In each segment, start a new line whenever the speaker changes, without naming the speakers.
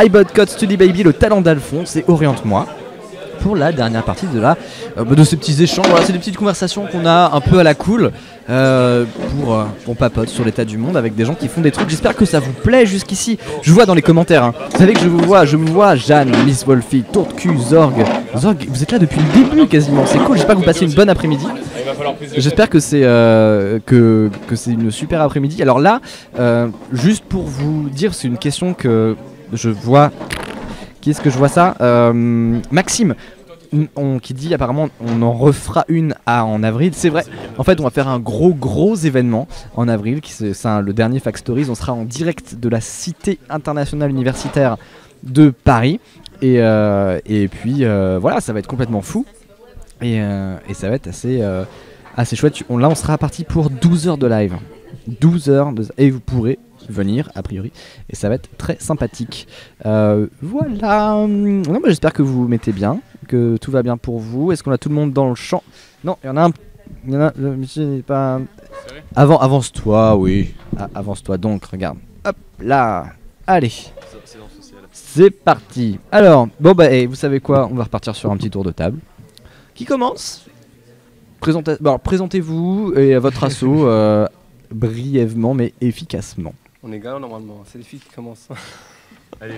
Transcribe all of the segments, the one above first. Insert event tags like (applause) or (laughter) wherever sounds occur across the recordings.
iBotcode Study Baby, le talent d'Alphonse et Oriente-moi pour la dernière partie de la euh, de ces petits échanges. Voilà, c'est des petites conversations qu'on a un peu à la cool euh, pour euh, on papote sur l'état du monde avec des gens qui font des trucs. J'espère que ça vous plaît jusqu'ici. Je vois dans les commentaires. hein. Vous savez que je vous vois, je vous vois, Jeanne, Miss Wolfie, Tourtecul, Zorg, Zorg. Vous êtes là depuis le début quasiment. C'est cool. J'espère que vous passez une bonne après-midi. J'espère que c'est que, que c'est une super après-midi. Alors là, juste pour vous dire, c'est une question que je vois. Qui est-ce que je vois ça? Euh, Maxime. on- qui dit apparemment on en refera une à, en avril. C'est vrai. En fait, on va faire un gros gros événement en avril. C'est le dernier Fact Stories. On sera en direct de la Cité internationale universitaire de Paris. Et, euh, et puis euh, voilà, ça va être complètement fou. Et, et ça va être assez, assez chouette. Là, on sera parti pour 12 heures de live. 12 heures de... Et vous pourrez venir, a priori. Et ça va être très sympathique. Euh, voilà. Non, J'espère que vous vous mettez bien, que tout va bien pour vous. Est-ce qu'on a tout le monde dans le champ? Non, il y en a un. Il y en a, le monsieur n'est pas. Avant, avance-toi, oui. Ah, avance-toi donc, regarde. Hop là. Allez. C'est parti. Alors, bon bah, eh, vous savez quoi? On va repartir sur un petit tour de table. Qui commence? Présenta- bon, alors, Présentez-vous et votre assaut (laughs) euh, brièvement mais efficacement.
On est galant normalement, c'est les filles qui commencent. (laughs)
Allez,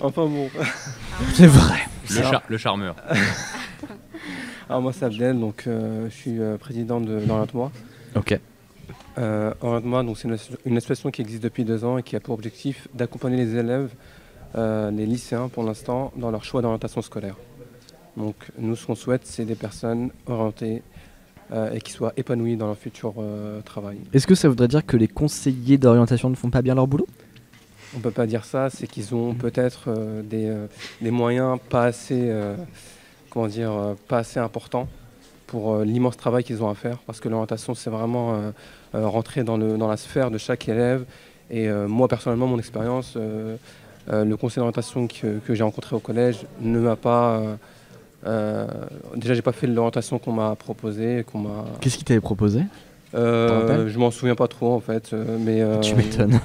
enfin bon. (laughs)
C'est vrai.
le, char- le charmeur. (laughs)
Alors moi c'est Abdel, donc euh, je suis euh, président de d'Oriente-moi.
Ok.
Euh, Oriente-moi, donc c'est une, asso- une association qui existe depuis deux ans et qui a pour objectif d'accompagner les élèves, euh, les lycéens pour l'instant, dans leur choix d'orientation scolaire. Donc nous ce qu'on souhaite c'est des personnes orientées et qui soient épanouies dans leur futur euh, travail.
Est-ce que ça voudrait dire que les conseillers d'orientation ne font pas bien leur boulot?
On peut pas dire ça, c'est qu'ils ont peut-être euh, des, euh, des moyens pas assez, euh, comment dire, euh, pas assez importants pour euh, l'immense travail qu'ils ont à faire, parce que l'orientation c'est vraiment euh, euh, rentrer dans, le, dans la sphère de chaque élève. Et euh, moi personnellement, mon expérience, euh, euh, le conseil d'orientation que, que j'ai rencontré au collège ne m'a pas, euh, euh, déjà j'ai pas fait l'orientation qu'on m'a proposée, qu'on m'a.
Qu'est-ce qui t'avait proposé
Euh, je m'en souviens pas trop en fait, euh, mais. euh,
Tu m'étonnes.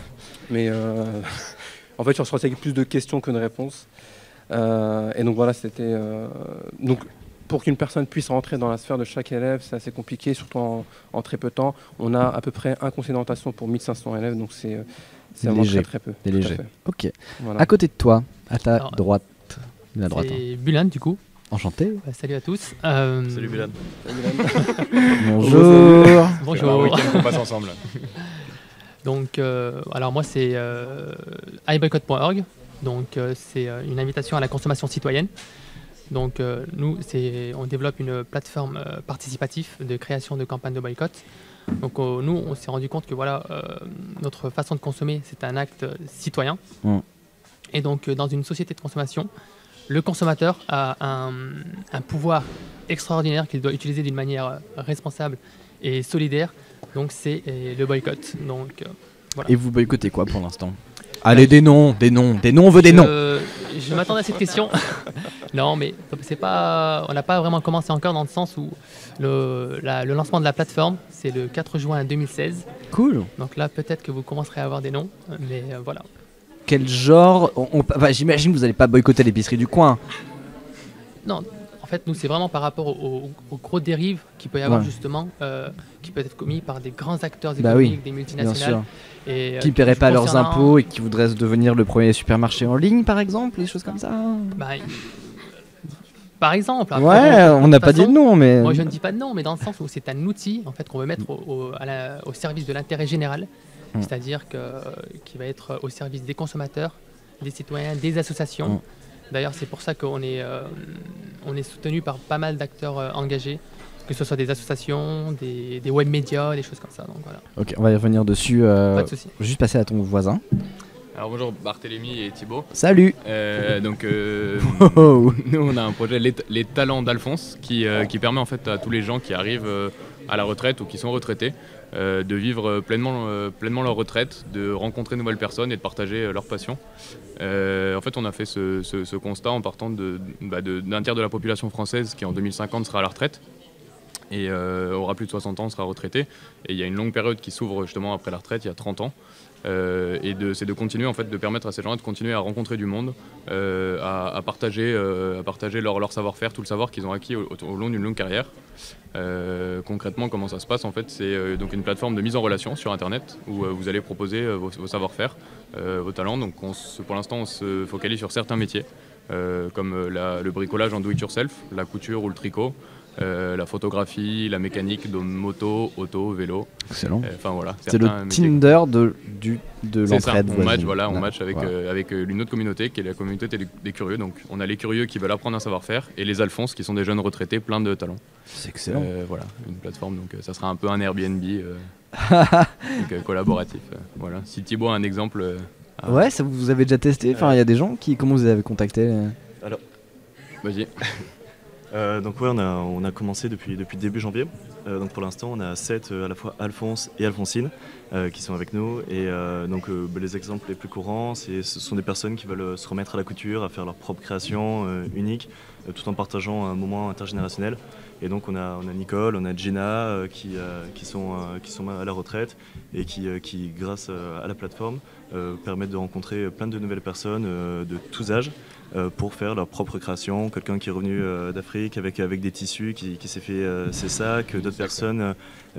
mais euh, (laughs) en fait, je suis ressorti avec plus de questions que de réponses. Euh, et donc voilà, c'était. euh, donc pour qu'une personne puisse rentrer dans la sphère de chaque élève, c'est assez compliqué, surtout en, en très peu de temps. On a à peu près un conseiller d'orientation pour 1500 élèves, donc c'est c'est vraiment
Léger.
très très peu.
C'est
à
léger.
fait.
Ok.
Voilà.
À côté de toi, à ta
Alors,
droite. La droite. hein.
C'est Bulan du coup.
Enchanté.
Bah, salut à tous. Euh,
Salut Bulan. (laughs)
Bonjour.
Bonjour.
On passe ensemble. (laughs)
Donc, euh, alors moi c'est euh, iboycott.org. Donc euh, c'est euh, une invitation à la consommation citoyenne. Donc euh, nous c'est on développe une plateforme euh, participative de création de campagnes de boycott. Donc euh, nous on s'est rendu compte que voilà euh, notre façon de consommer c'est un acte citoyen.
Mm.
Et donc euh, dans une société de consommation, le consommateur a un, un pouvoir extraordinaire qu'il doit utiliser d'une manière euh, responsable et solidaire. Donc c'est euh, le boycott. Donc euh,
Et vous boycottez quoi pour l'instant? Allez, des noms, des noms, des noms, on veut des noms.
je, je m'attendais à cette question. (laughs) non, mais c'est pas, on n'a pas vraiment commencé encore dans le sens où le, la- le lancement de la plateforme, c'est le 4 juin 2016.
Cool.
Donc là, peut-être que vous commencerez à avoir des noms, mais euh, voilà.
Quel genre on- on- enfin, J'imagine que vous n'allez pas boycotter l'épicerie du coin.
Non, en fait, nous, c'est vraiment par rapport aux, aux gros dérives qu'il peut y avoir
Ouais.
justement, euh, qui peuvent être commis par des grands acteurs
Bah oui,
économiques, des multinationales. Et, euh,
Qui ne paieraient pas leurs impôts et qui voudraient devenir le premier supermarché en ligne, par exemple, des choses comme ça.
bah, Par exemple. après,
Ouais, on n'a pas dit de nom, mais.
Moi, je ne dis pas de non, mais dans le sens où c'est un outil en fait qu'on veut mettre au, au- à la- au service de l'intérêt général,
Mm.
c'est-à-dire que qui va être au service des consommateurs, des citoyens, des associations.
Mm.
D'ailleurs, c'est pour ça qu'on est euh, on est soutenu par pas mal d'acteurs euh, engagés, que ce soit des associations, des, des web médias, des choses comme ça. Donc voilà,
Ok, on va y revenir dessus. euh,
pas de souci.
Juste passer à ton voisin.
Alors bonjour Barthélémy et Thibaut.
Salut
Euh, donc (laughs) nous on a un projet les, les talents d'Alphonse qui, euh, qui permet en fait à tous les gens qui arrivent euh, à la retraite ou qui sont retraités euh, de vivre euh, pleinement, euh, pleinement leur retraite, de rencontrer de nouvelles personnes et de partager euh, leur passion. En fait on a fait ce, constat en partant bah, d'un tiers de la population française qui en 2050 sera à la retraite et aura plus de 60 ans, sera retraité. Et il y a une longue période qui s'ouvre justement après la retraite, il y a 30 ans. Euh, et c'est de continuer en fait de permettre à ces gens de continuer à rencontrer du monde, euh, à, partager, euh, à partager leur, savoir-faire, tout le savoir qu'ils ont acquis au, long d'une longue carrière. Concrètement, comment ça se passe en fait C'est donc une plateforme de mise en relation sur Internet où vous allez proposer vos, savoir-faire, vos talents. Donc pour l'instant, on se focalise sur certains métiers, comme le bricolage en do-it-yourself, la couture ou le tricot. Euh, la photographie, la mécanique de moto, auto, vélo,
Excellent.
Euh, enfin voilà.
C'est le. Tinder de, du, de l'entraide.
on match, voilà, on match avec,
voilà.
euh, avec euh, une autre communauté qui est la communauté des, des curieux. Donc on a les curieux qui veulent apprendre un savoir-faire et les Alphonses qui sont des jeunes retraités pleins de talents.
C'est excellent.
Euh, voilà, une plateforme, donc euh, ça sera un peu un Airbnb euh, (laughs) donc, euh, collaboratif. euh, voilà. Si Thibaut a un exemple. euh,
Ouais, ça vous vous avez déjà testé Enfin, il y a des gens qui. Comment vous avez contacté euh
Vas-y. (laughs)
Euh, donc ouais, on a, commencé depuis, début janvier. Euh, donc pour l'instant, on a sept euh, à la fois Alphonse et Alphonsine qui sont avec nous. Et donc bah, les exemples les plus courants, ce sont des personnes qui veulent se remettre à la couture, à faire leur propre création unique, tout en partageant un moment intergénérationnel. Et donc on a, Nicole, on a Gina qui, sont, à la retraite et qui, grâce à la plateforme, permettent de rencontrer plein de nouvelles personnes de tous âges pour faire leur propre création. Quelqu'un qui est revenu euh, d'Afrique avec, avec des tissus, qui, qui s'est fait euh, ses sacs, d'autres personnes euh,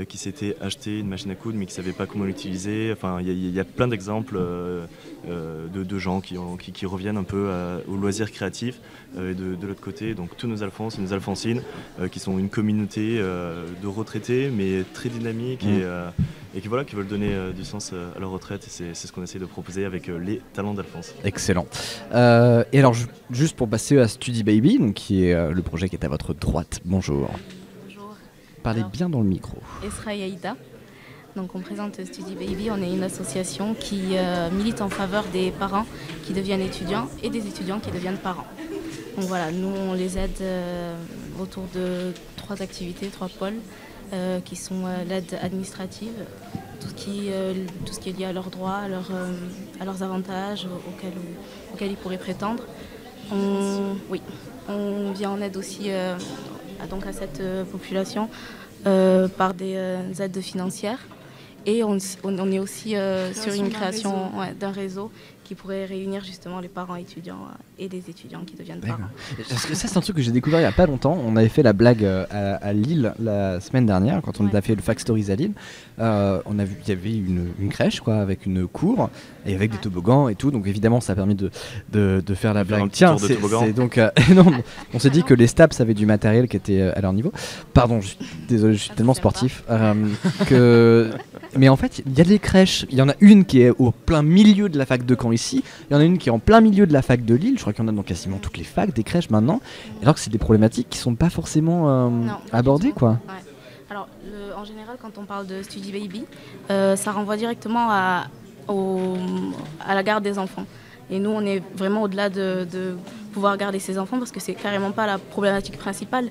qui s'étaient acheté une machine à coudre mais qui ne savaient pas comment l'utiliser. Enfin, il y, a- il y a plein d'exemples euh, euh, de, de gens qui, ont- qui, qui reviennent un peu à- au loisir créatif. Euh, et de, de l'autre côté, donc tous nos Alphonses et nos Alphonsines, euh, qui sont une communauté euh, de retraités, mais très dynamique et, euh, et qui, voilà, qui veulent donner euh, du sens euh, à leur retraite. Et c'est ce qu'on essaie de proposer avec euh, les talents d'Alphonse.
Excellent. Euh, et alors, ju- juste pour passer à Study Baby, donc, qui est euh, le projet qui est à votre droite. Bonjour. Parlez
Alors.
bien dans le micro.
Esra et Aïda. Donc on présente Study Baby, on est une association qui euh, milite en faveur des parents qui deviennent étudiants et des étudiants qui deviennent parents. Donc voilà, nous on les aide euh, autour de trois activités, trois pôles, euh, qui sont l'aide administrative, tout ce, qui, tout ce qui est lié à leurs droits, à, leurs, à leurs avantages auxquels, auxquels ils pourraient prétendre. On, oui, on vient en aide aussi à, donc à cette euh, population euh, par des euh, aides financières. Et on, est aussi sur une création ouais, d'un réseau qui pourrait réunir justement les parents étudiants et des étudiants qui deviennent parents.
Parce que ça, c'est un truc que j'ai découvert il n'y a pas longtemps. On avait fait la blague euh, à, à Lille la semaine dernière, quand on
Ouais.
a fait le Fact Stories à Lille. Euh, on a vu qu'il y avait une, une crèche, quoi, avec une cour et avec des toboggans et tout. Donc évidemment, ça a permis de, de, de faire la blague.
un
Tiens, c'est donc. euh, (laughs) non, on s'est dit que les Staps avaient du matériel qui était euh, à leur niveau. Pardon, je suis désolé, je suis
Ah,
tellement sportif. euh, que... (laughs) Mais en fait, il y a des crèches. Il y en a une qui est au plein milieu de la fac de Caen ici. Il y en a une qui est en plein milieu de la fac de Lille. Je crois qu'il y en a dans quasiment toutes les facs, des crèches maintenant. Alors que c'est des problématiques qui sont pas forcément euh,
Non,
abordées, quoi.
Ouais. Alors, le- en général, quand on parle de Study Baby, euh, ça renvoie directement à, au- à la garde des enfants. Et nous, on est vraiment au-delà de, de pouvoir garder ses enfants parce que c'est carrément pas la problématique principale.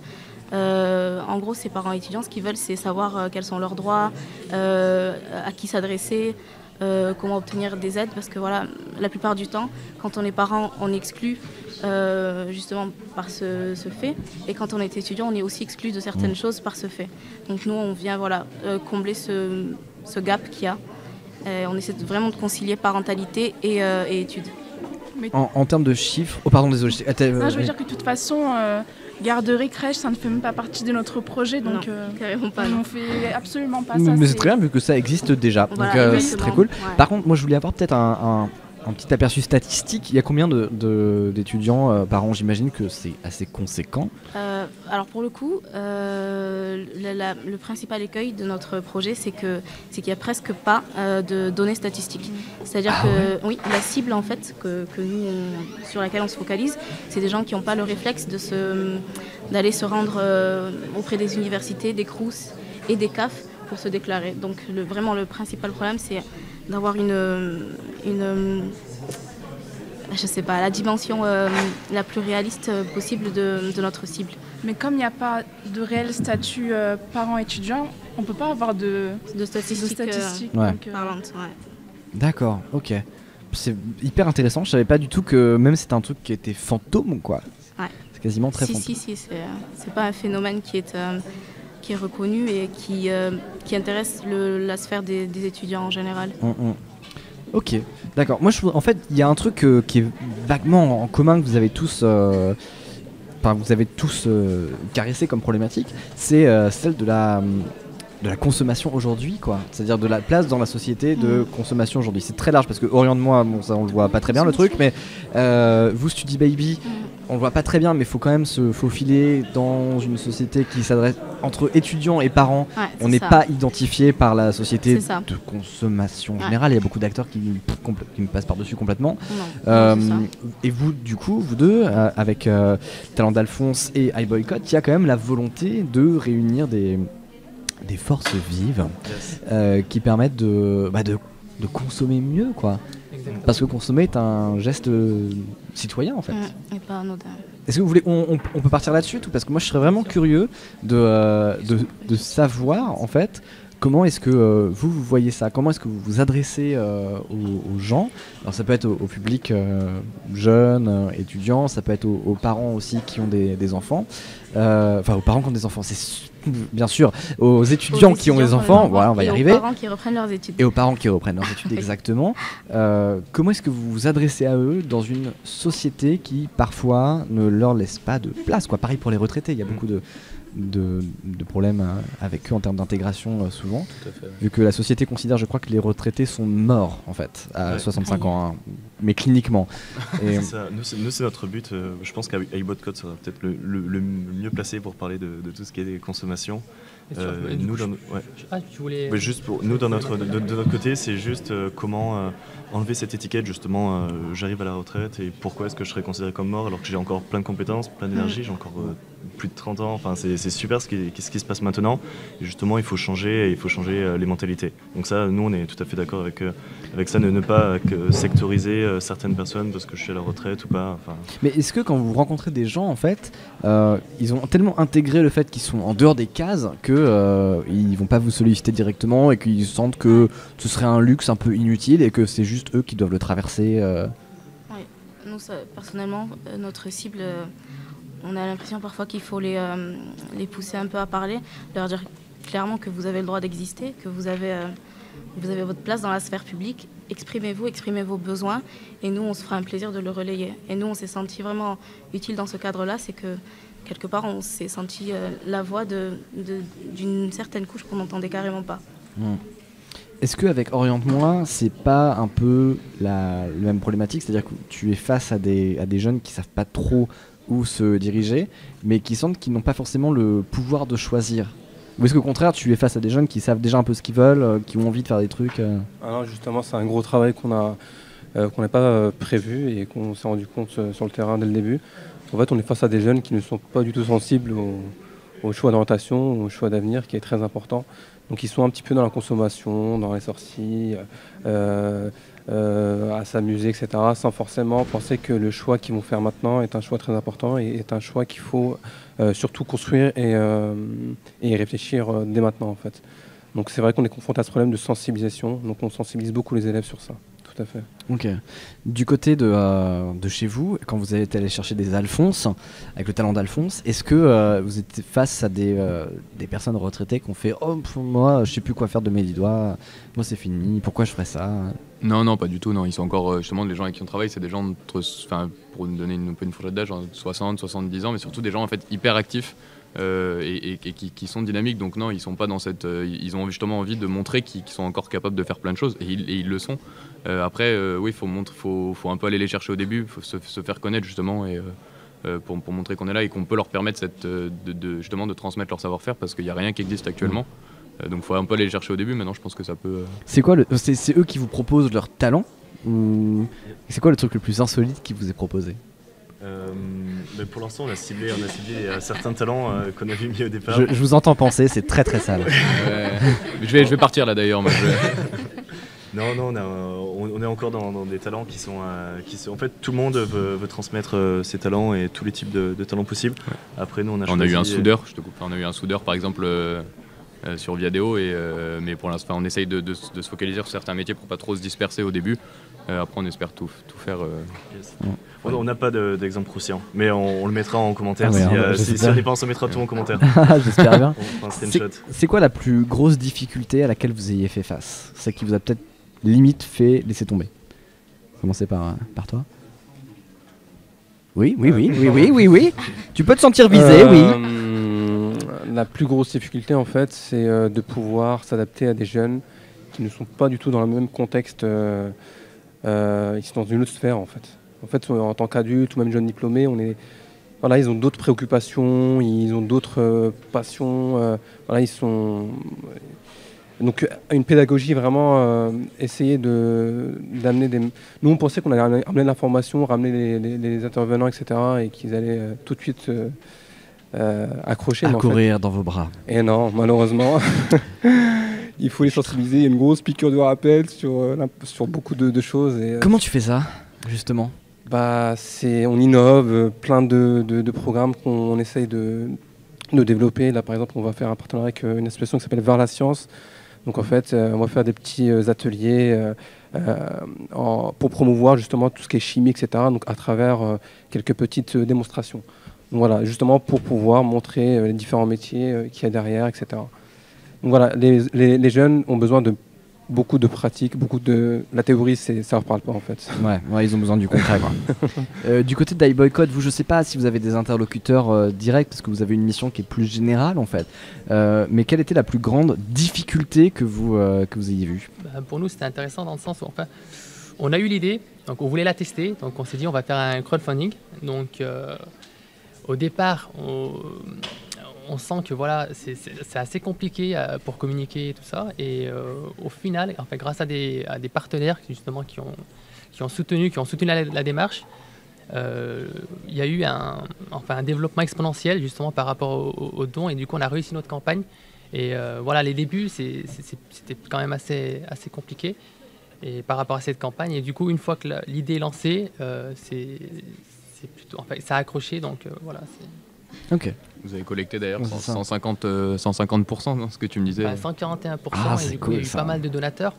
Euh, en gros, ces parents étudiants, ce qu'ils veulent, c'est savoir euh, quels sont leurs droits, à qui s'adresser, euh, comment obtenir des aides. Parce que voilà, la plupart du temps, quand on est parent, on exclut euh, justement par ce, ce fait. Et quand on est étudiant, on est aussi exclu de certaines choses par ce fait. Donc nous, on vient voilà, euh, combler ce, ce gap qu'il y a. Euh, on essaie de- vraiment de concilier parentalité et, euh, et études.
En, en termes de chiffres. Oh, pardon, désolé. ah,
je veux dire que de toute façon, euh, garderie, crèche, ça ne fait même pas partie de notre projet, donc
Non,
euh,
Carrément pas.
on fait absolument pas ça.
Mais c'est très bien vu que ça existe déjà.
Voilà,
Donc euh, c'est très cool.
Ouais.
Par contre, moi je voulais avoir peut-être un, un- un petit aperçu statistique. Il y a combien de- de- d'étudiants euh, par an? J'imagine que c'est assez conséquent.
Euh, alors pour le coup, euh, la- la- le principal écueil de notre projet, c'est que c'est qu'il n'y a presque pas de données statistiques. C'est-à-dire
Ah
que oui, la cible en fait que, que nous on- sur laquelle on se focalise, c'est des gens qui n'ont pas le réflexe de se d'aller se rendre auprès des universités, des CRUS et des CAF pour se déclarer. Donc le, vraiment le principal problème, c'est d'avoir une une je sais pas, la dimension euh, la plus réaliste euh, possible de, de notre cible.
Mais comme il n'y a pas de réel statut euh, parent-étudiant, on ne peut pas avoir de,
De
de
statistiques, euh,
statistiques.
Ouais.
donc, euh,
parlantes. ouais.
D'accord, ok. C'est hyper intéressant. Je savais pas du tout que même c'était un truc qui était fantôme, quoi.
Ouais.
C'est quasiment très
Si,
fantôme.
si, si, c'est euh, pas un phénomène qui est, euh, est reconnu et qui, euh, qui intéresse le- la sphère des, étudiants en général.
Hum, hum. Ok, d'accord. Moi, je, en fait, il y a un truc euh, qui est vaguement en commun que vous avez tous, euh, vous avez tous caressé comme problématique, c'est celle de la de la consommation aujourd'hui, quoi. C'est-à-dire de la place dans la société de consommation aujourd'hui. C'est très large parce que Orient de moi, bon, ça on le voit pas très bien le truc, mais euh, vous, Study Baby, on le voit pas très bien, mais il faut quand même se faufiler dans une société qui s'adresse entre étudiants et parents.
Ouais,
On n'est pas identifié par la société de consommation
Ouais.
générale. Il y a beaucoup d'acteurs qui, qui me passent par-dessus complètement.
Non,
Euh, et vous, du coup, vous deux, euh, avec Talent d'Alphonse et iBoycott, il y a quand même la volonté de réunir des, des forces vives euh, qui permettent de, bah, de, de consommer mieux, quoi.
Exactement.
Parce que consommer est un geste citoyen, en fait.
Et pas anodin.
Est-ce que vous voulez, on, on- on peut partir là-dessus, tout? Parce que moi, je serais vraiment curieux de, euh, de, de savoir, en fait, comment est-ce que euh, vous, vous voyez ça? Comment est-ce que vous vous adressez euh, aux, aux gens? Alors, ça peut être au, au public euh, jeune, étudiant, ça peut être aux, aux parents aussi qui ont des, des enfants. Enfin, aux parents qui ont des enfants, c'est bien sûr. Aux étudiants
Aux
qui ont des enfants, voilà, on va y
et
arriver.
Aux parents qui reprennent leurs études.
Et aux parents qui reprennent leurs études (laughs) exactement. Comment est-ce que vous vous adressez à eux dans une société qui parfois ne leur laisse pas de place quoi? Pareil pour les retraités, il y a beaucoup de, de, de problèmes euh, avec eux en termes d'intégration euh, souvent.
Tout à fait.
Vu que la société considère, je crois, que les retraités sont morts en fait à
Ouais.
65 ans, hein, mais cliniquement. (laughs) Et,
C'est ça. Nous, c'est notre but. euh, je pense qu'iBot Code sera peut-être le, le- le mieux placé pour parler de, de tout ce qui est des consommations.
Et sur-
Euh, nous,
coup,
dans,
je-
no- ouais.
je- Ah, tu voulais.
Ouais, juste pour nous, dans notre, de, de- de notre côté, c'est juste euh, comment euh, enlever cette étiquette, justement, euh, j'arrive à la retraite et pourquoi est-ce que je serais considéré comme mort alors que j'ai encore plein de compétences, plein d'énergie, j'ai encore euh, plus de 30 ans. Enfin, c'est super ce qui, ce qui se passe maintenant. Et justement, il faut changer et il faut changer euh, les mentalités. Donc ça, nous, on est tout à fait d'accord avec, euh, avec ça, de ne pas euh, que sectoriser certaines personnes parce que je suis à la retraite ou pas. Enfin,
Mais est-ce que quand vous rencontrez des gens, en fait, euh, ils ont tellement intégré le fait qu'ils sont en dehors des cases que euh, ils vont pas vous solliciter directement et qu'ils sentent que ce serait un luxe un peu inutile et que c'est juste eux qui doivent le traverser. euh?
Nous, ça- personnellement, notre cible, euh, on a l'impression parfois qu'il faut les, euh, les pousser un peu à parler, leur dire clairement que vous avez le droit d'exister, que vous avez, euh, vous avez votre place dans la sphère publique. Exprimez-vous, exprimez vos besoins, et nous, on se fera un plaisir de le relayer. Et nous, on s'est senti vraiment utile dans ce cadre-là, c'est que quelque part, on s'est senti euh, la voix d'une certaine couche qu'on n'entendait carrément pas.
Est-ce qu'avec Oriente-moi, c'est pas un peu la, même problématique? C'est-à-dire que tu es face à des, à des jeunes qui savent pas trop où se diriger, mais qui sentent qu'ils n'ont pas forcément le pouvoir de choisir Ou est-ce qu'au contraire, tu es face à des jeunes qui savent déjà un peu ce qu'ils veulent, euh, qui ont envie de faire des trucs euh
Alors justement, c'est un gros travail qu'on euh, n'a pas euh, prévu et qu'on s'est rendu compte sur le terrain dès le début. En fait, on est face à des jeunes qui ne sont pas du tout sensibles au, choix d'orientation, au choix d'avenir qui est très important. Donc ils sont un petit peu dans la consommation, dans les sorties, à s'amuser, etc., sans forcément penser que le choix qu'ils vont faire maintenant est un choix très important et est un choix qu'il faut euh, surtout construire et, euh, et réfléchir euh, dès maintenant en fait. Donc c'est vrai qu'on est confronté à ce problème de sensibilisation, donc on sensibilise beaucoup les élèves sur ça, tout à fait.
Ok. Du côté de, euh, de chez vous, quand vous êtes allé chercher des Alphonse, avec le talent d'Alphonse, est-ce que euh, vous êtes face à des, euh, des personnes retraitées qui ont fait Oh, moi, je sais plus quoi faire de mes doigts, moi c'est fini, pourquoi je ferais ça?
Non, non, pas du tout. Non, ils sont encore euh, justement les gens avec qui on travaille, c'est des gens entre, enfin, pour nous donner une, une fourchette d'âge, entre 60, 70 ans, mais surtout des gens en fait hyper actifs euh, et, qui, sont dynamiques. Donc non, ils sont pas dans cette, euh, ils ont justement envie de montrer qu'ils sont encore capables de faire plein de choses et ils, le sont. Après, oui, faut faut, faut un peu aller les chercher au début, faut se, faire connaître justement et pour, montrer qu'on est là et qu'on peut leur permettre cette, de, justement de transmettre leur savoir-faire parce qu'il n'y a rien qui existe actuellement. Donc faut un peu aller les chercher au début. Maintenant, je pense que ça peut. euh,
C'est quoi le. C'est, eux qui vous proposent leur talent Ou c'est quoi le truc le plus insolite qui vous est proposé?
Euh, mais pour l'instant, on a ciblé, on a ciblé euh, certains talents euh, qu'on avait mis au départ.
je, je vous entends penser, c'est très très sale.
Ouais. je, vais, je vais partir là d'ailleurs. je- (laughs)
Non, non, on, a, euh, on- on est encore dans, dans des talents qui sont, euh, qui sont. En fait, tout le monde veut, veut transmettre euh, ses talents et tous les types de, de talents possibles. Après, nous, on a
On a eu un soudeur, je te coupe, on a eu un soudeur par exemple euh, euh, sur Viadeo, et, euh, mais pour l'instant on essaye de, de de se focaliser sur certains métiers pour pas trop se disperser au début. Euh, après on espère tout, tout faire. euh,
Yes. On on n'a pas de- d'exemple croustillant, mais on, on le mettra en commentaire.
Ah ouais,
si,
hein,
euh, si, on y pense, on mettra tout en commentaire. (laughs)
J'espère bien. C'est, quoi la plus grosse difficulté à laquelle vous ayez fait face? C'est qui vous a peut-être limite fait laisser tomber? Commencer par, par toi. Oui, oui, oui, oui, oui, oui, oui. (laughs) Tu peux te sentir visé, oui.
La plus grosse difficulté, en fait, c'est euh, de pouvoir s'adapter à des jeunes qui ne sont pas du tout dans le même contexte. euh, euh, ils sont dans une autre sphère, en fait. En fait, en tant qu'adulte ou même jeunes diplômés, on est, voilà, ils ont d'autres préoccupations, ils ont d'autres passions. voilà, ils sont donc une pédagogie vraiment euh, essayer d'amener des. Nous, on pensait qu'on allait ramener l'information, ramener les, intervenants, etc., et qu'ils allaient tout de suite euh, accrocher.
À
mais en fait-
courir dans vos bras.
et non, malheureusement, (laughs) il faut les sensibiliser. Il y a une grosse piqûre de rappel sur, euh, sur beaucoup de, de choses. Et, euh,
Comment tu fais ça, justement?
Bah, c'est, on innove, euh, plein de, de- de programmes qu'on on essaye de, de développer. Là, par exemple, on va faire un partenariat avec une association qui s'appelle Vers la science. Donc, en fait, euh, on va faire des petits euh, ateliers euh, en- pour promouvoir justement tout ce qui est chimie, etc. Donc, à travers quelques petites démonstrations. Voilà, justement pour pouvoir montrer euh, les différents métiers euh, qu'il y a derrière, etc. Donc, voilà, les, les- les jeunes ont besoin de beaucoup de pratique, beaucoup de. La théorie, c'est, ça leur parle pas en fait.
Ouais, ouais, ils ont besoin du concret. quoi. (laughs) Euh, du côté d'iBoycott, vous, je sais pas si vous avez des interlocuteurs euh, directs parce que vous avez une mission qui est plus générale en fait. Euh, mais quelle était la plus grande difficulté que vous, euh, que vous ayez vue?
Bah, pour nous, c'était intéressant dans le sens où, enfin, on a eu l'idée, donc on voulait la tester, donc on s'est dit on va faire un crowdfunding. Donc, euh, au départ, on, sent que voilà, c'est- assez compliqué euh, pour communiquer et tout ça. Et euh, au final, enfin, grâce à des, partenaires justement qui ont, soutenu, qui ont soutenu la, démarche, euh, il y a eu un, enfin, un développement exponentiel justement par rapport au- au- aux dons et du coup on a réussi notre campagne. Et voilà, les débuts, c'était quand même assez, assez compliqué et par rapport à cette campagne. Et du coup, une fois que l'idée est lancée, c'est c'est plutôt, enfin, ça a accroché. Donc euh, voilà, c'est
Ok.
Vous avez collecté d'ailleurs
Ouais, c'est ça.
150, euh, 150% dans ce que tu me disais.
Enfin, 141%,
Ah,
et
c'est
du coup,
cool,
il y a eu
ça.
pas mal de donateurs.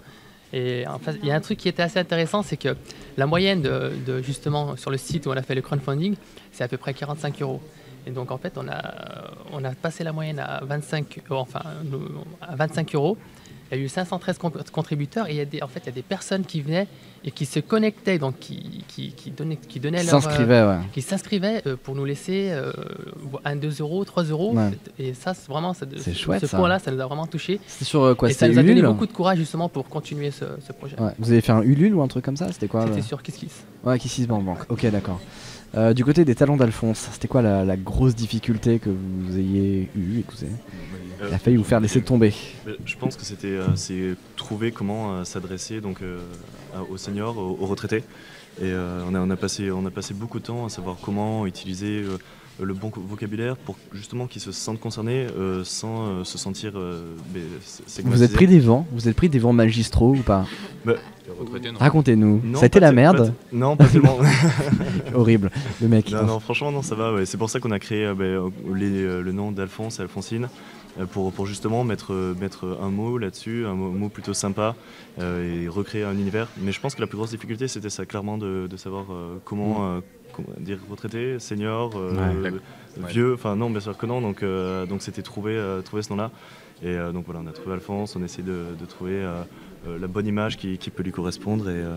Et en fait, il y a un truc qui était assez intéressant, c'est que la moyenne de, de, justement sur le site où on a fait le crowdfunding, c'est à peu près 45 euros. Et donc en fait, on a, on a passé la moyenne à 25, euros, enfin, à 25 euros. Il y a eu 513 com- contributeurs et il y a des, en fait, il y a des personnes qui venaient et qui se connectaient, donc qui, qui, qui donnaient, qui donnaient leur, euh,
ouais.
qui s'inscrivaient euh, pour nous laisser euh, 1, 2 euros, 3 euros.
Ouais.
Et ça, c'est vraiment,
C'est chouette,
ce point-là, ça nous a vraiment touché.
C'était sur euh, quoi
et ça nous a donné
Ulule
beaucoup de courage justement pour continuer ce, ce projet.
Ouais. Vous avez fait un Ulule ou un truc comme ça? C'était quoi
C'était sur KissKiss.
Ouais, Kiss Bank Bank. Ok, d'accord. Euh, du côté des talents d'Alphonse, c'était quoi la, la grosse difficulté que vous ayez eue et que vous avez... Il a failli vous faire laisser tomber
Je pense que c'était euh, c'est trouver comment euh, s'adresser donc euh, aux seniors, aux, aux retraités. Et euh, on, a, on, a passé, on a passé beaucoup de temps à savoir comment utiliser euh, le bon vocabulaire pour justement qu'ils se sentent concernés euh, sans euh, se sentir euh,
Vous êtes pris des vents Vous êtes pris des vents magistraux ou pas Racontez-nous. Ça a été la merde
pas Non, pas tellement. (laughs)
Horrible. Le mec.
Non, non, franchement, non, ça va. ouais. C'est pour ça qu'on a créé euh, bah, les- euh, le nom d'Alphonse et Alphonsine, pour, pour justement mettre, euh, mettre un mot là-dessus, un mot, mot plutôt sympa, euh, et recréer un univers. Mais je pense que la plus grosse difficulté, c'était ça, clairement, de, de savoir euh, comment, euh, comment dire retraité, senior, euh,
Ouais.
Vieux. Enfin, non, bien sûr que non. Donc, euh, donc c'était trouver, euh, trouver ce nom-là. Et euh, donc voilà, on a trouvé Alphonse, on essaie de, de trouver euh, euh, la bonne image qui, qui peut lui correspondre. Et, euh,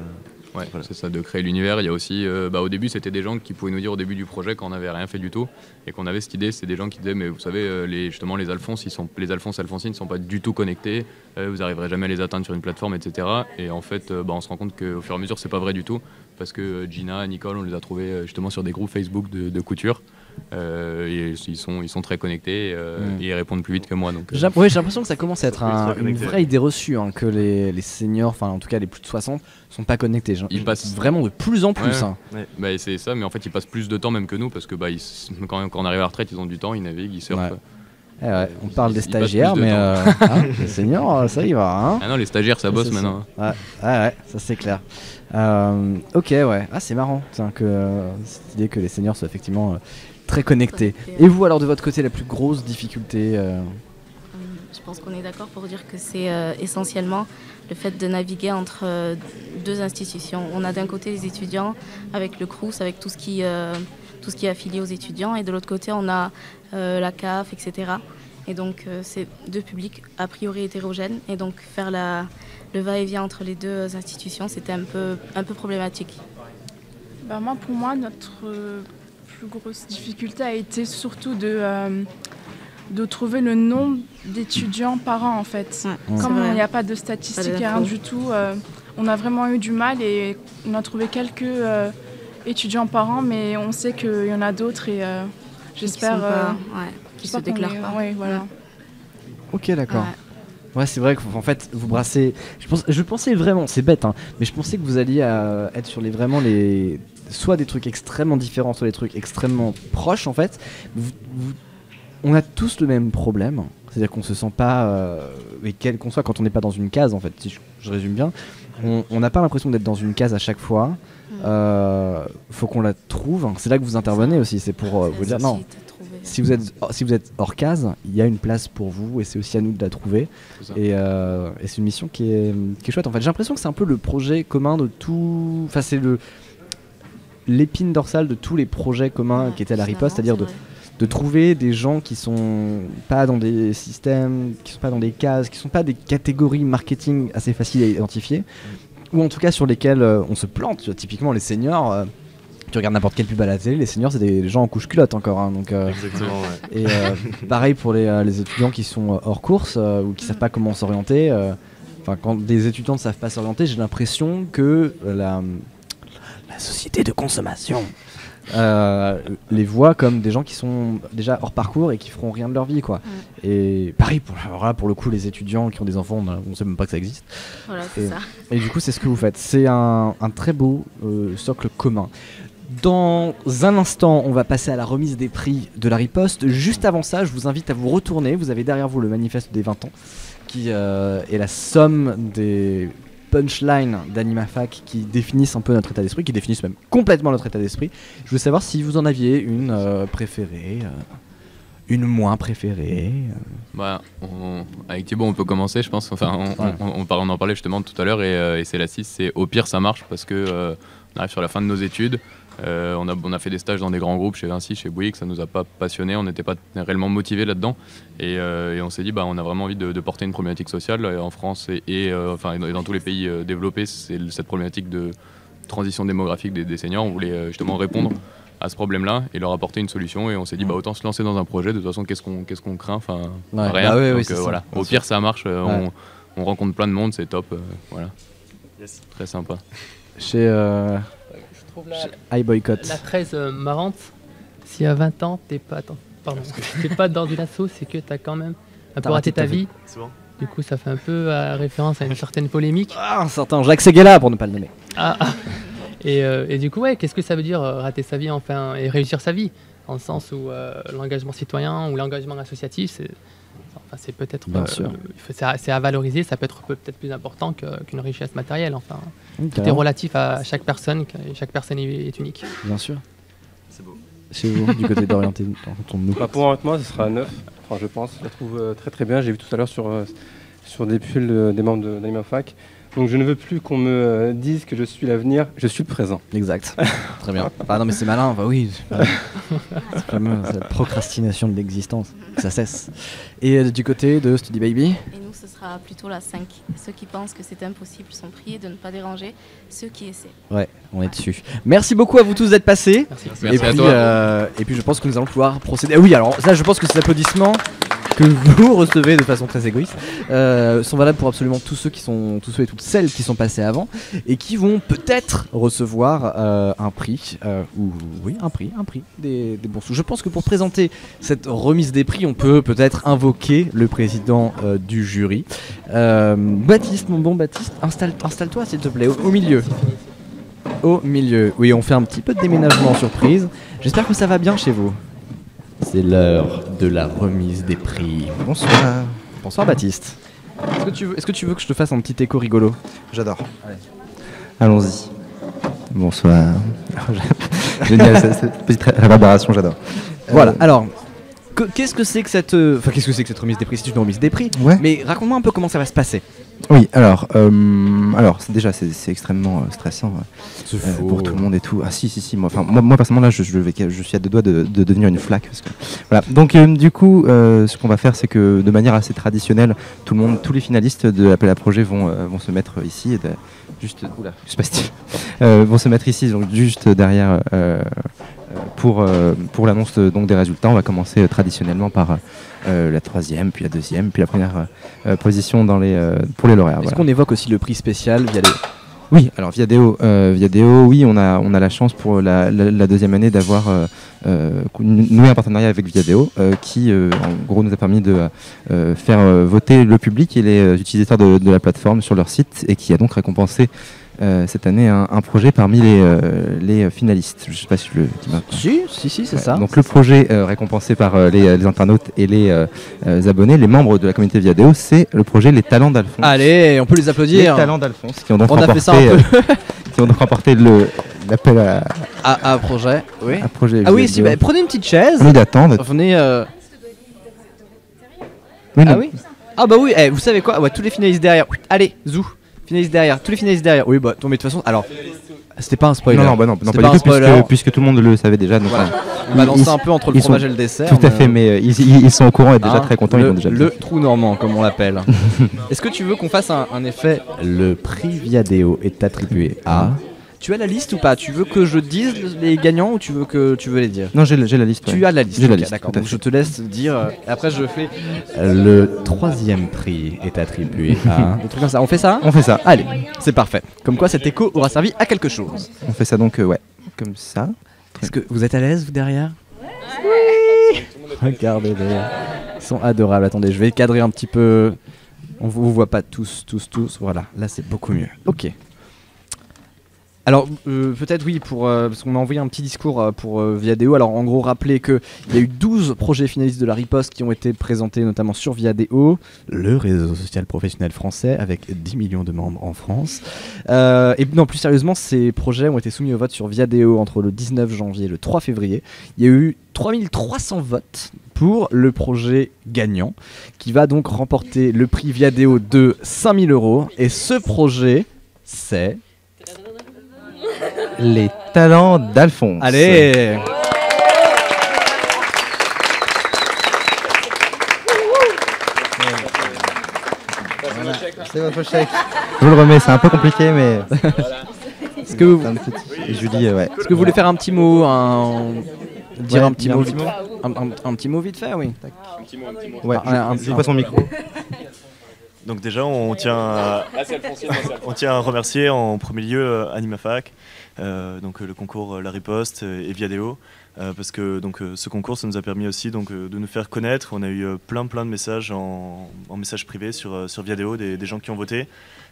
Ouais,
Voilà.
c'est ça, de créer l'univers. Il y a aussi, euh, bah, au début, c'était des gens qui pouvaient nous dire au début du projet quand on n'avait rien fait du tout et qu'on avait cette idée. C'est des gens qui disaient, mais vous savez, euh, les, justement, les Alphonse, ils sont, les Alphonse, Alphonsines ne sont pas du tout connectés. euh, vous n'arriverez jamais à les atteindre sur une plateforme, etc. Et en fait, bah, on se rend compte qu'au fur et à mesure, c'est pas vrai du tout parce que euh, Gina, Nicole, on les a trouvés euh, justement sur des groupes Facebook de, de couture. Euh, et ils sont, ils sont très connectés euh,
Mm.
et ils répondent plus vite que moi. Donc, euh,
J'ai ouais, j'ai l'impression que ça commence à être un- une vraie idée reçue, hein, que les, les seniors, enfin en tout cas les plus de 60, sont pas connectés. J'ai-
Ils passent-
Vraiment de plus en plus.
Ouais.
hein.
bah, c'est ça, mais en fait, ils passent plus de temps même que nous parce que bah, ils quand, quand on arrive à la retraite, ils ont du temps, ils naviguent, ils surfent.
Eh ouais, on parle des stagiaires,
de
mais euh, (laughs) hein, les seniors, ça y va. Hein
Ah non, les stagiaires, ça
Ça,
bosse maintenant.
Ouais, ouais, ouais, ça c'est clair. Euh, ok, ouais. Ah, c'est marrant que euh, cette idée que les seniors soient effectivement euh, très connectés. Et vous, alors, de votre côté, la plus grosse difficulté euh,
Je pense qu'on est d'accord pour dire que c'est euh, essentiellement le fait de naviguer entre euh, deux institutions. On a d'un côté les étudiants avec le CRUS, avec tout ce qui, euh, tout ce qui est affilié aux étudiants, et de l'autre côté on a euh, la CAF, etc. Et donc, euh, c'est deux publics a priori hétérogènes. Et donc, faire la, le va-et-vient entre les deux institutions, c'était un peu, un peu problématique.
Bah, moi, pour moi, notre euh, plus grosse difficulté a été surtout de, euh, de trouver le nombre d'étudiants par an, en fait.
Ouais,
Comme il n'y a pas de statistiques,
Pas
rien du tout, euh, on a vraiment eu du mal et on a trouvé quelques euh, étudiants par an, mais on sait qu'il y en a d'autres et euh, j'espère... euh,
ouais, qui se déclarent
est-
pas.
ouais, voilà.
Ok, d'accord.
Ouais.
Ouais, c'est vrai qu'en fait, vous brassez. Je, pense, je pensais vraiment, c'est bête, hein, mais je pensais que vous alliez euh, être sur les vraiment les. Soit des trucs extrêmement différents, soit des trucs extrêmement proches, en fait. Vous- vous- on a tous le même problème. C'est-à-dire qu'on se sent pas. euh, et quel qu'on soit, quand on n'est pas dans une case, en fait, si je, je résume bien, on n'a pas l'impression d'être dans une case à chaque fois. Euh, faut qu'on la trouve. C'est là que vous intervenez aussi. C'est pour euh, vous dire non. Si vous êtes si vous êtes hors case, il y a une place pour vous et c'est aussi à nous de la trouver. Et, euh, et c'est une mission qui est, qui est chouette. En fait, j'ai l'impression que c'est un peu le projet commun de tout. Enfin, c'est le l'épine dorsale de tous les projets communs
Ouais,
qui étaient à la riposte, c'est-à-dire
c'est
de, de trouver des gens qui sont pas dans des systèmes, qui sont pas dans des cases, qui sont pas des catégories marketing assez faciles à identifier, ou en tout cas sur lesquelles euh, on se plante. Tu vois, typiquement, les seniors. euh, tu regardes n'importe quelle pub à la télé, les seniors c'est des gens en couche culotte encore, hein, donc euh,
Exactement, ouais. (laughs)
et euh, pareil pour les, euh, les étudiants qui sont hors course ou qui savent pas comment s'orienter. Enfin, quand des étudiants ne savent pas s'orienter, j'ai l'impression que la, la société de consommation euh, les voit comme des gens qui sont déjà hors parcours et qui feront rien de leur vie, quoi. Et pareil pour, alors là, pour le coup, les étudiants qui ont des enfants, on ne sait même pas que ça existe.
Voilà,
Et-
ça.
Et du coup, c'est ce que vous faites. C'est un, un très beau euh, socle commun. Dans un instant, on va passer à la remise des prix de la riposte. Juste avant ça, je vous invite à vous retourner. Vous avez derrière vous le manifeste des 20 ans, qui euh, est la somme des punchlines d'AnimaFac qui définissent un peu notre état d'esprit, qui définissent même complètement notre état d'esprit. Je veux savoir si vous en aviez une euh, préférée, euh, une moins préférée. euh.
Bah, on- avec Thibaut, on peut commencer, je pense. Enfin, on, on- on par- on en parlait justement tout à l'heure, et, euh, et c'est la 6, c'est au pire, ça marche parce que euh, on arrive sur la fin de nos études. Euh, on, a, on a fait des stages dans des grands groupes chez Vinci, chez Bouygues, ça nous a pas passionné, on n'était pas réellement motivés là-dedans. Et, euh, et on s'est dit, bah, on a vraiment envie de, de porter une problématique sociale euh, en France et, et, euh, enfin, et dans, tous les pays développés. C'est cette problématique de transition démographique des, des seniors. On voulait justement répondre à ce problème-là et leur apporter une solution. Et on s'est dit, bah, autant se lancer dans un projet. De toute façon, qu'est-ce qu'on qu'est-ce qu'on craint? Enfin,
Ouais.
Rien.
Bah
Donc, euh, voilà. Au pire, ça marche.
Ouais.
on, on rencontre plein de monde, c'est top. euh, voilà.
Yes.
Très sympa.
Chez euh,
trouve la,
I Boycott.
la 13 euh, marrante. Si à 20 ans, t'es pas, attends, pardon, t'es pas dans une asso, c'est que t'as quand même un peu raté
raté ta
vie.
C'est bon
Du coup, ça fait un peu euh, référence à une certaine polémique.
Ah, un certain Jacques Seguela, pour ne pas le nommer.
Ah, ah. Et, euh, et du coup, ouais, qu'est-ce que ça veut dire euh, rater sa vie enfin et réussir sa vie? Dans le sens où euh, l'engagement citoyen ou l'engagement associatif, c'est enfin, c'est peut-être
Bien
euh,
sûr.
c'est à, c'est à valoriser, ça peut être peut- peut-être plus important que- qu'une richesse matérielle. Enfin, tout est relatif à chaque personne, et chaque personne est, unique.
Bien sûr.
C'est beau.
Chez vous, du côté d'orienté, (laughs) nous
Bah, pour moi, ce sera 9, enfin, je pense. Je la trouve euh, très très bien. J'ai vu tout à l'heure sur, euh, sur des pulls euh, des membres de d'AnimaFac. Donc je ne veux plus qu'on me euh, dise que je suis l'avenir, je suis le présent.
Exact. (laughs) Très bien. Ah non, mais c'est malin, bah oui. c'est la procrastination de l'existence. Ça cesse. Et euh, du côté de Study Baby
Et nous, ce sera plutôt la 5. Ceux qui pensent que c'est impossible sont priés de ne pas déranger ceux qui essaient.
Ouais, on est dessus. Merci beaucoup à vous tous d'être passés.
Merci.
Merci
et, puis,
toi.
euh, et puis je pense que nous allons pouvoir procéder. Ah oui, alors ça, je pense que ces applaudissements que vous (laughs) recevez de façon très égoïste euh, sont valables pour absolument tous ceux qui sont, tous ceux et toutes celles qui sont passés avant et qui vont peut-être recevoir euh, un prix euh, ou oui un prix, un prix des, des bons sous. Je pense que pour présenter cette remise des prix, on peut peut-être invoquer le président du jury, Baptiste, mon bon Baptiste, installe, installe-toi s'il te plaît au- au milieu au milieu. Oui, on fait un petit peu de déménagement surprise. J'espère que ça va bien chez vous. C'est l'heure de la remise des prix. Bonsoir. Bonsoir Baptiste. Est-ce que, tu veux, est-ce que tu veux que je te fasse un petit écho rigolo?
J'adore. Allons-y. Bonsoir. (laughs) Génial, cette petite réverbération, j'adore.
Voilà,
Euh,
alors, que- qu'est-ce que c'est que cette, euh, enfin qu'est-ce que c'est que cette remise des prix? C'est une remise des prix.
Ouais.
Mais raconte-moi un peu comment ça va se passer.
Oui, alors, euh, alors déjà, c'est extrêmement euh, stressant euh, pour tout le monde et tout. Ah si, si, si, moi, moi, moi personnellement, là, je, je, vais- je suis à deux doigts de, de devenir une flaque. Parce que, voilà. Donc, euh, du coup, ce qu'on va faire, c'est que de manière assez traditionnelle, tout le monde, tous les finalistes de l'appel à projet vont, vont se mettre ici, et de- juste, oula, se passe-t-il Euh, Vont se mettre ici, donc juste derrière. euh, euh, pour, pour l'annonce donc des résultats, on va commencer traditionnellement par euh, la troisième, puis la deuxième, puis la première euh, position dans les, euh, pour les lauréats.
Est-ce
voilà.
qu'on évoque aussi le prix spécial via les...
Oui, alors Viadeo, euh, Viadeo, oui, on a, on a la chance pour la, la- deuxième année d'avoir euh, euh, noué un partenariat avec Viadeo euh, qui, euh, en gros, nous a permis de faire voter le public et les utilisateurs de la plateforme sur leur site et qui a donc récompensé euh, cette année un, un projet parmi les, euh, les finalistes. Je ne sais pas si je le dis maintenant.
Si, si, si, c'est
Ouais,
ça.
Donc le projet euh, récompensé par les, les internautes et les abonnés, les membres de la communauté Viadeo, c'est le projet Les Talents d'Alphonse.
Allez, on peut les
les
applaudir.
Talents d'Alphonse qui ont donc
On a
remporté,
fait ça un peu
qui ont donc remporté le l'appel à,
à, à projet. Oui.
à projet.
Ah oui, si, bah, prenez une petite chaise.
On est d'attendre.
Venez.
Oui,
Ah oui Ah bah oui, eh, vous savez quoi? Ouais, tous les finalistes derrière. Allez, zou. Derrière, tous les finalistes derrière. Oui, bah, non, mais de toute façon, alors, c'était pas un spoiler.
Non, non, bah non, pas,
pas
du tout, puisque, tout le monde le savait déjà. Donc,
Voilà.
euh,
On
ils-
ça un peu entre le
sont-
fromage et le dessert.
Tout à fait, mais euh, ils, ils- ils sont au courant et déjà
Hein,
très contents,
le,
ils déjà
trou normand, comme on l'appelle. (laughs) Est-ce que tu veux qu'on fasse un, un effet
Le prix Viadeo est attribué à.
Tu as la liste ou pas Tu veux que je dise les gagnants ou tu veux que tu veux les dire
Non, j'ai j'ai la liste.
Tu
ouais.
as la liste.
J'ai la liste,
D'accord. Donc je te laisse dire. euh, Après je fais
Le troisième prix est attribué à. (laughs)
des trucs comme ça. On fait ça
On fait ça.
Allez, c'est parfait. Comme quoi cet écho aura servi à quelque chose.
On fait ça donc, euh, ouais, comme ça.
Est-ce que vous êtes à l'aise vous derrière Oui. Regardez-les. Ils sont adorables. Attendez, je vais cadrer un petit peu. On vous voit pas tous, tous, tous. Voilà, là c'est beaucoup mieux. Ok. Alors euh, peut-être oui pour euh, parce qu'on m'a envoyé un petit discours euh, pour Viadeo. Alors en gros rappeler que il y a eu 12 projets finalistes de la riposte qui ont été présentés notamment sur Viadeo, le réseau social professionnel français avec 10 millions de membres en France. Et non plus sérieusement, ces projets ont été soumis au vote sur Viadeo entre le 19 janvier et le 3 février. Il y a eu 3300 votes pour le projet gagnant qui va donc remporter le prix Viadeo de 5000 euros. Et ce projet, c'est
Les talents d'Alphonse.
Allez
C'est votre chèque. Je vous le remets, c'est un peu compliqué, mais.
Est-ce que, vous-
un petit- Et Julie, euh, ouais.
est-ce que vous voulez faire un petit mot un... Dire
Ouais,
un petit mot
un
vite
petit
un, un- un petit mot vite fait, oui.
Ouais,
Ah, un- un-
je, je vous passe mon micro.
Donc déjà, on tient, à, on tient à remercier en premier lieu euh, AnimaFac, euh, donc euh, le concours euh, La Riposte euh, et Viadeo, euh, parce que donc euh, ce concours, ça nous a permis aussi donc euh, de nous faire connaître. On a eu euh, plein plein de messages en, en messages privés sur euh, sur Viadeo, des, gens qui ont voté,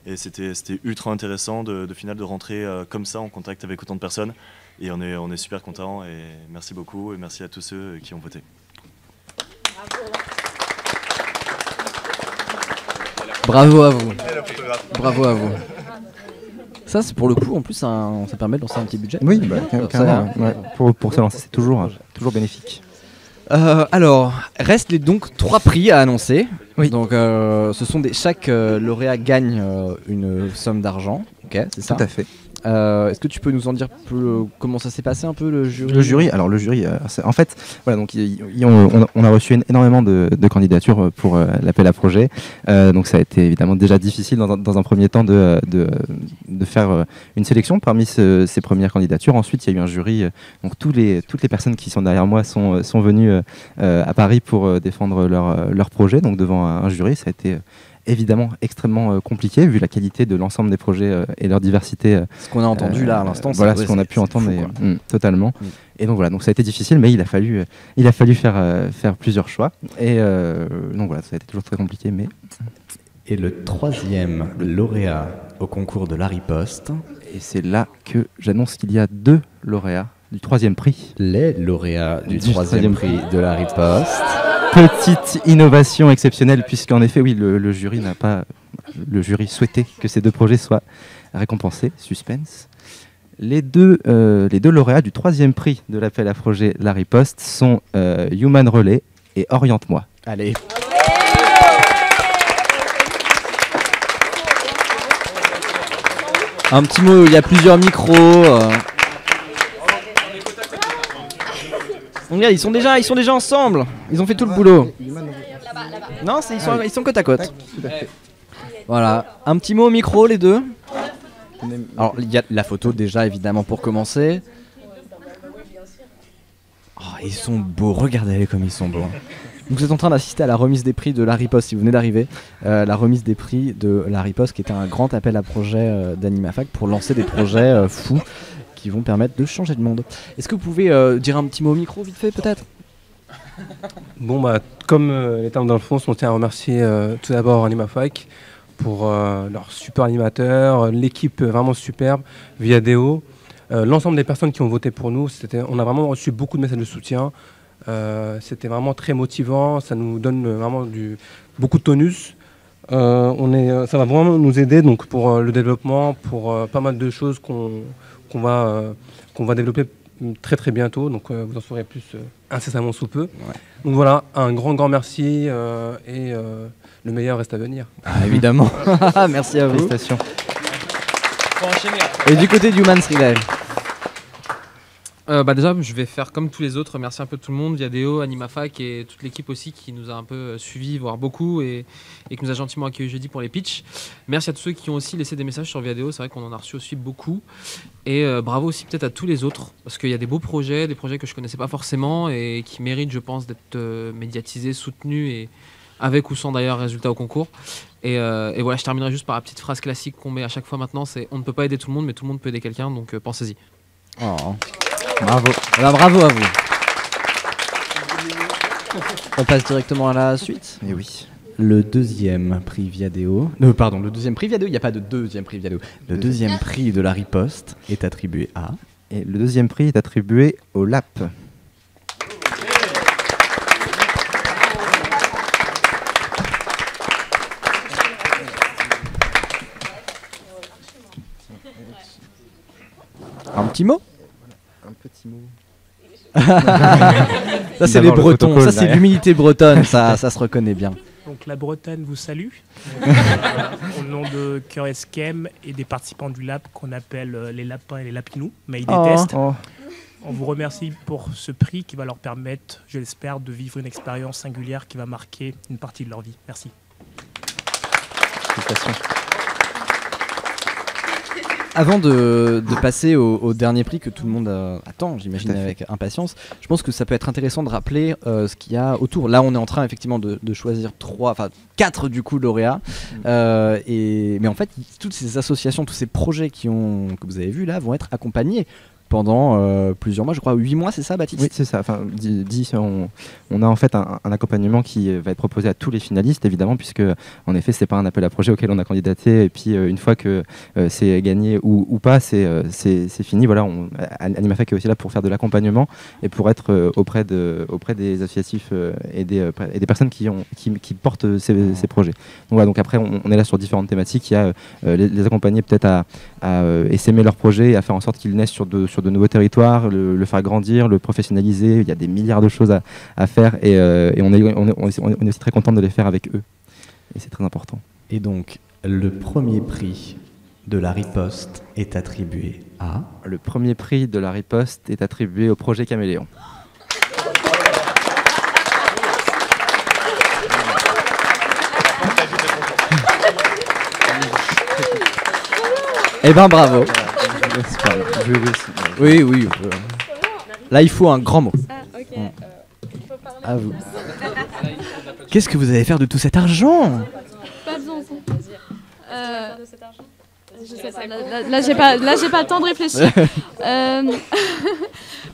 et c'était ultra intéressant de, de final de rentrer euh, comme ça en contact avec autant de personnes. Et on est on est super content et merci beaucoup et merci à tous ceux euh, qui ont voté.
Bravo à vous. Bravo à vous. Ça, c'est pour le coup, en plus, un- ça permet de lancer un petit budget.
Oui, bah,
Ça,
carrément, ouais. Pour, pour se lancer, c'est toujours, toujours bénéfique.
Euh, alors, restent les donc trois prix à annoncer. Donc, euh, ce sont des chaque euh, lauréat gagne euh, une somme d'argent. Ok, c'est ça?
Tout à fait.
Euh, Est-ce que tu peux nous en dire euh, comment ça s'est passé un peu le jury
Le jury, alors le jury, euh, en fait, voilà, donc on, a- reçu éno- énormément de, candidatures pour l'appel à projet. Donc ça a été évidemment déjà difficile dans, un- premier temps de, faire une sélection parmi ce- ces premières candidatures. Ensuite, il y a eu un jury. donc toutes les personnes qui sont derrière moi sont, venues à Paris pour défendre leur, projet. Donc devant un, un jury, ça a été évidemment extrêmement euh, compliqué vu la qualité de l'ensemble des projets euh, et leur diversité. euh,
Ce qu'on a entendu là à l'instant, c'est-
Voilà ce qu'on a pu entendre
fou,
et, mm, totalement.
Mm.
Et donc voilà, donc ça a été difficile, mais il a fallu, il a fallu faire, euh, faire plusieurs choix. Et euh, donc voilà, ça a été toujours très compliqué, mais
Et le troisième lauréat au concours de la riposte.
et c'est là que j'annonce qu'il y a deux lauréats du troisième prix.
Les lauréats du,
Du
troisième
troisième
prix de la riposte.
Petite innovation exceptionnelle, puisqu'en effet, oui, le, le jury n'a pas, le jury souhaitait que ces deux projets soient récompensés. Suspense. Les deux, euh, les deux lauréats du troisième prix de l'appel à projet La Riposte sont euh, Human Relay et Oriente-moi.
Allez. Un petit mot, il y a plusieurs micros. euh. Regarde, ils sont déjà, ils sont déjà ensemble. Ils ont fait tout le boulot. Non, ils sont, ils sont côte à côte. Voilà, un petit mot au micro les deux. Alors il y a la photo déjà évidemment pour commencer. Oh, ils sont beaux, regardez comme ils sont beaux. Vous êtes en train d'assister à la remise des prix de la Riposte si vous venez d'arriver. Euh, la remise des prix de la Riposte qui était un grand appel à projet euh, d'AnimaFac pour lancer des projets euh, fous qui vont permettre de changer le monde. Est-ce que vous pouvez euh, dire un petit mot au micro vite fait peut-être?
Bon, bah, comme euh, les termes d'Alphonse, on tient à remercier euh, tout d'abord AnimaFac pour leur super animateur, l'équipe vraiment superbe, Viadeo, euh, l'ensemble des personnes qui ont voté pour nous. On a vraiment reçu beaucoup de messages de soutien. C'était vraiment très motivant, ça nous donne vraiment du, beaucoup de tonus. On est, ça va vraiment nous aider donc, pour le développement, pour pas mal de choses qu'on, qu'on va, euh, qu'on va développer très très bientôt. Donc euh, vous en saurez plus euh, incessamment sous peu. Donc voilà, un grand grand merci euh, et euh, le meilleur reste à venir.
Ah, évidemment. (laughs) Merci à vous.
Félicitations.
Et du côté du Human Thriller
Euh, bah déjà, je vais faire comme tous les autres, remercier un peu tout le monde, Viadeo, AnimaFac et toute l'équipe aussi qui nous a un peu euh, suivis, voire beaucoup, et, qui nous a gentiment accueillis jeudi pour les pitchs. Merci à tous ceux qui ont aussi laissé des messages sur Viadeo, c'est vrai qu'on en a reçu aussi beaucoup. Et euh, bravo aussi peut-être à tous les autres, parce qu'il y a des beaux projets, des projets que je connaissais pas forcément et qui méritent, je pense, d'être euh, médiatisés, soutenus et avec ou sans d'ailleurs résultat au concours. Et, voilà, je terminerai juste par la petite phrase classique qu'on met à chaque fois maintenant, c'est on ne peut pas aider tout le monde, mais tout le monde peut aider quelqu'un, donc pensez-y.
Oh. Bravo. Alors bravo à vous. On passe directement à la suite.
Et oui.
Le deuxième prix Viadeo. Euh, pardon, le deuxième prix Viadeo. Il n'y a pas de deuxième prix Viadeo. Le deuxième prix de la riposte est attribué à.
Et le deuxième prix est attribué au LAP.
Un petit mot?
Un petit mot. (laughs)
Ça, c'est les Bretons. Ça, c'est l'humilité bretonne. Ça, (laughs) ça se reconnaît bien.
Donc la Bretagne vous salue (laughs) au nom de Cœur Esquem et des participants du lab qu'on appelle euh, les lapins et les lapinous, mais ils
Oh.
détestent.
Oh.
On vous remercie pour ce prix qui va leur permettre, je l'espère, de vivre une expérience singulière qui va marquer une partie de leur vie. Merci.
Félicitations.
Avant de, de passer au, au dernier prix que tout le monde euh, attend, j'imagine avec impatience, je pense que ça peut être intéressant de rappeler euh, ce qu'il y a autour. Là, on est en train effectivement de, de choisir trois, enfin quatre du coup lauréats. Euh, et, mais en fait, toutes ces associations, tous ces projets qui ont, que vous avez vus là, vont être accompagnés pendant euh, plusieurs mois, je crois huit mois, c'est ça, Baptiste?
Oui, c'est ça. Enfin, dit, dit, on, a en fait un, accompagnement qui va être proposé à tous les finalistes, évidemment, puisque en effet, c'est pas un appel à projet auquel on a candidaté. Et puis, euh, une fois que euh, c'est gagné ou, ou pas, c'est fini. Voilà, on, An- AnimaFac est aussi là pour faire de l'accompagnement et pour être auprès, de, auprès des associatifs et, des, et des personnes qui, ont, qui, qui portent ces, ces projets. Donc, voilà, donc après, on, est là sur différentes thématiques. Il y a les, accompagner peut-être à, à essaimer leur projet et à faire en sorte qu'ils naissent sur de, sur de nouveaux territoires, le, le faire grandir, le professionnaliser. Il y a des milliards de choses à, à faire et, euh, et on, est, on, est, on est- on est aussi très content de les faire avec eux. Et c'est très important.
Et donc, le premier prix de la riposte est attribué à.
Le premier prix de la riposte est attribué au projet Caméléon.
Eh ben bravo.
Je.
Oui, oui. Là, il faut un grand mot. Mm. À vous. Qu'est-ce que vous allez faire de tout cet argent?
Pas besoin. Euh, je sais pas, là, là- là, j'ai pas, là j'ai pas le temps de réfléchir. (laughs) Euh,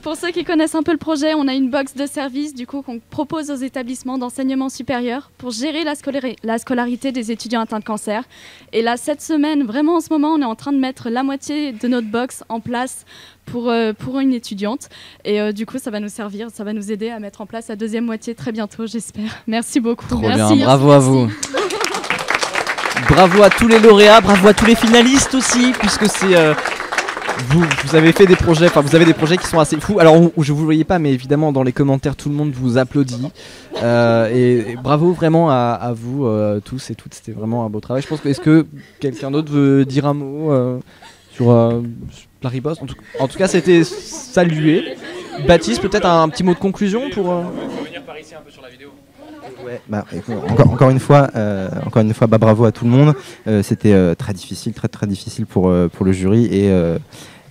pour ceux qui connaissent un peu le projet, on a une box de service du coup qu'on propose aux établissements d'enseignement supérieur pour gérer la, scolari- la scolarité des étudiants atteints de cancer. Et là cette semaine, vraiment en ce moment, on est en train de mettre la moitié de notre box en place pour, euh, pour une étudiante. Et euh, du coup, ça va nous servir, ça va nous aider à mettre en place la deuxième moitié très bientôt, j'espère. Merci beaucoup.
Trop
Merci,
bien, bravo à vous. Bravo à tous les lauréats, bravo à tous les finalistes aussi, puisque c'est euh, vous, vous avez fait des projets, enfin vous avez des projets qui sont assez fous. Alors je vous voyais pas, mais évidemment dans les commentaires tout le monde vous applaudit. Euh, et, bravo vraiment à, vous euh, tous et toutes. C'était vraiment un beau travail. Je pense que est-ce que quelqu'un d'autre veut dire un mot euh, sur, sur la riposte? En tout, cas, c'était salué. Baptiste, peut-être un, petit mot de conclusion pour.
Revenir par ici un peu sur la vidéo.
Bah, écoute, encore, encore une fois, euh, encore une fois, bah, bravo à tout le monde. Euh, C'était euh, très difficile, très très difficile pour, pour le jury et,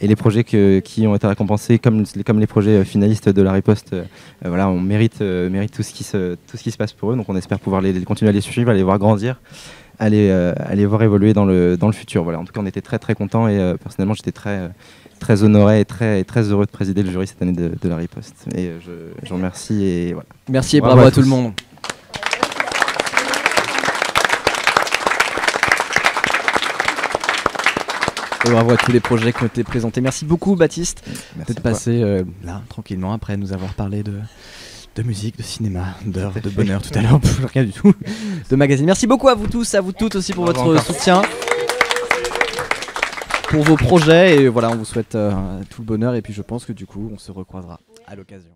et les projets que- qui ont été récompensés, comme, les- comme les projets finalistes de la riposte, voilà, on mérite, mérite tout, ce qui se, tout ce qui se passe pour eux. Donc on espère pouvoir les, les continuer à les suivre, à les voir grandir, à les, à les voir évoluer dans le, dans le futur. Voilà, en tout cas, on était très très contents et personnellement, j'étais très, très honoré et très, très heureux de présider le jury cette année de, de la riposte. Et je, je vous remercie et voilà.
Merci et bravo, à, tout le monde. Et bravo à tous les projets qui ont été présentés. Merci beaucoup Baptiste d'être passé euh, là tranquillement après nous avoir parlé de, de musique, de cinéma, d'heures, de bonheur tout à l'heure, rien du tout, (laughs) de magazine. Merci beaucoup à vous tous, à vous toutes aussi pour
Bravo
votre
encore.
soutien, pour vos projets et voilà on vous souhaite euh, tout le bonheur et puis je pense que du coup on se recroisera à l'occasion.